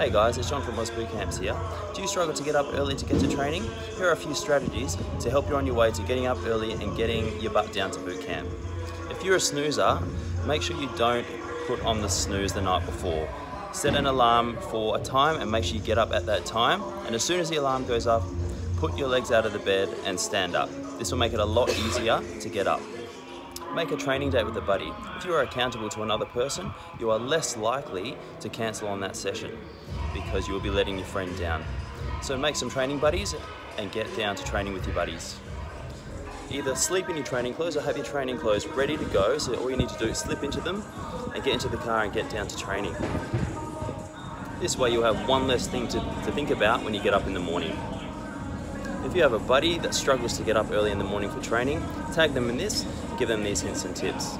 Hey guys, it's John from Oz Boot Camps here. Do you struggle to get up early to get to training? Here are a few strategies to help you on your way to getting up early and getting your butt down to boot camp. If you're a snoozer, make sure you don't put on the snooze the night before. Set an alarm for a time and make sure you get up at that time. And as soon as the alarm goes off, put your legs out of the bed and stand up. This will make it a lot easier to get up. Make a training date with a buddy. If you are accountable to another person, you are less likely to cancel on that session because you will be letting your friend down. So make some training buddies and get down to training with your buddies. Either sleep in your training clothes or have your training clothes ready to go so all you need to do is slip into them and get into the car and get down to training. This way you'll have one less thing to, to think about when you get up in the morning. If you have a buddy that struggles to get up early in the morning for training, tag them in this, give them these hints and tips.